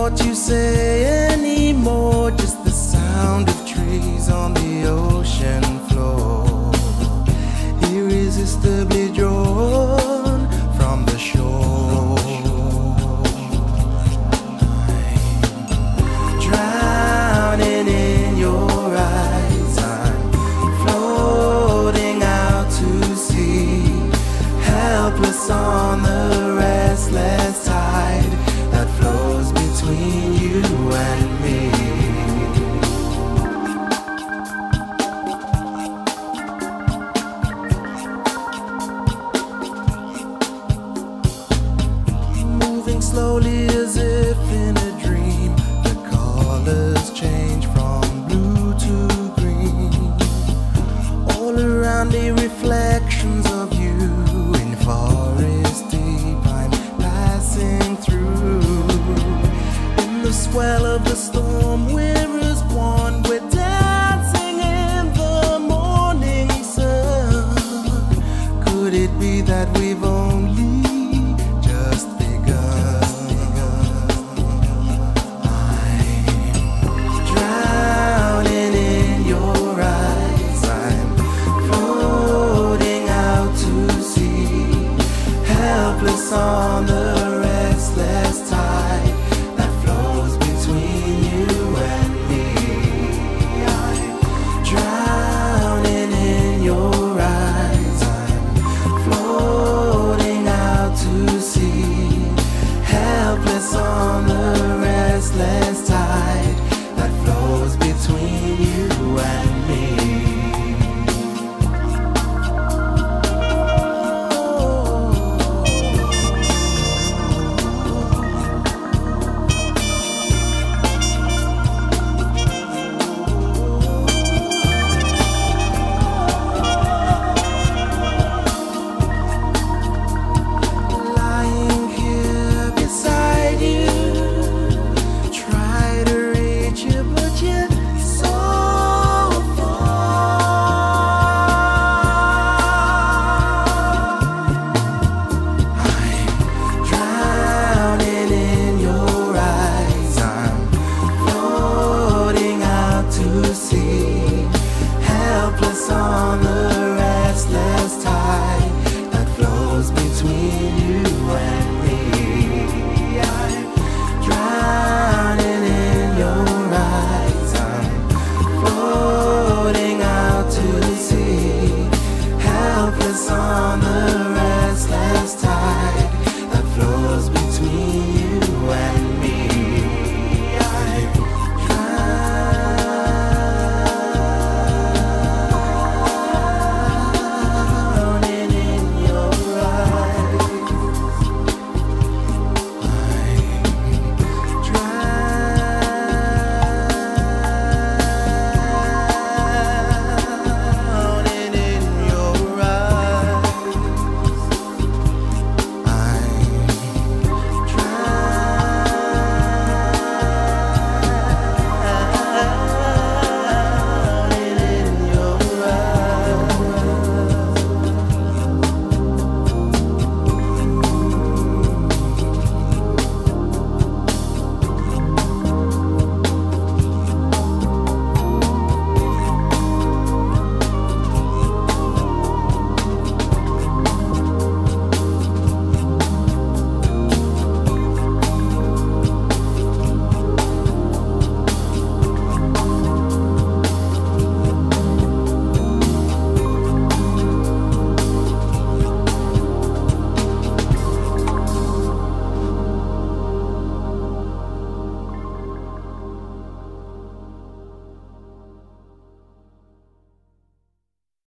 what you say. slowly as if in a dream. The colors change from blue to green. All around the reflections of you in forest deep. I'm passing through in the swell of the storm. We're